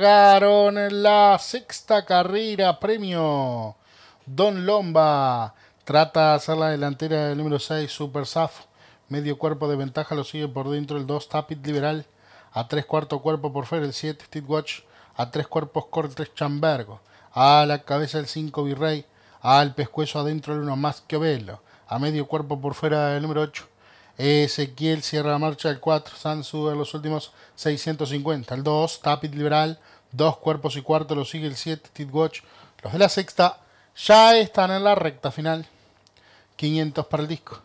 largaron la sexta carrera. Premio Don Lomba. Trata de hacer la delantera del número 6, Super Saf. Medio cuerpo de ventaja lo sigue por dentro el 2, Tapit Liberal. A tres cuartos cuerpo por fuera el 7, Steve Watch. A tres cuerpos Cortes Chambergo. A la cabeza el 5, Virrey. Al pescuezo adentro el 1, Más que Velo. A medio cuerpo por fuera el número 8, Ezequiel cierra la marcha el 4, Sansu en los últimos 650. El 2, Tapit Liberal, dos cuerpos y cuarto, lo sigue el 7, Watch. Los de la sexta ya están en la recta final. 500 para el disco.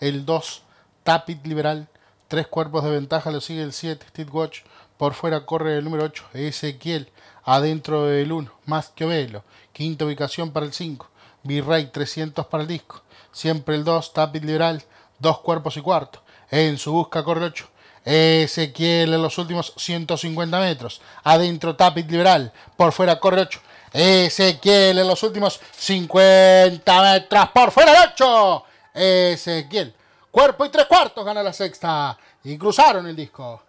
El 2, Tapit Liberal, tres cuerpos de ventaja, lo sigue el 7, Watch. Por fuera corre el número 8, Ezequiel. Adentro del 1, Más que Velo. Quinta ubicación para el 5, Virrey 300 para el disco. Siempre el 2, Tapit Liberal dos cuerpos y cuarto. En su busca corre 8. Ezequiel en los últimos 150 metros. Adentro Tapit Liberal. Por fuera corre 8. Ezequiel en los últimos 50 metros. Por fuera el 8. Ezequiel. Cuerpo y tres cuartos gana la sexta. Y cruzaron el disco.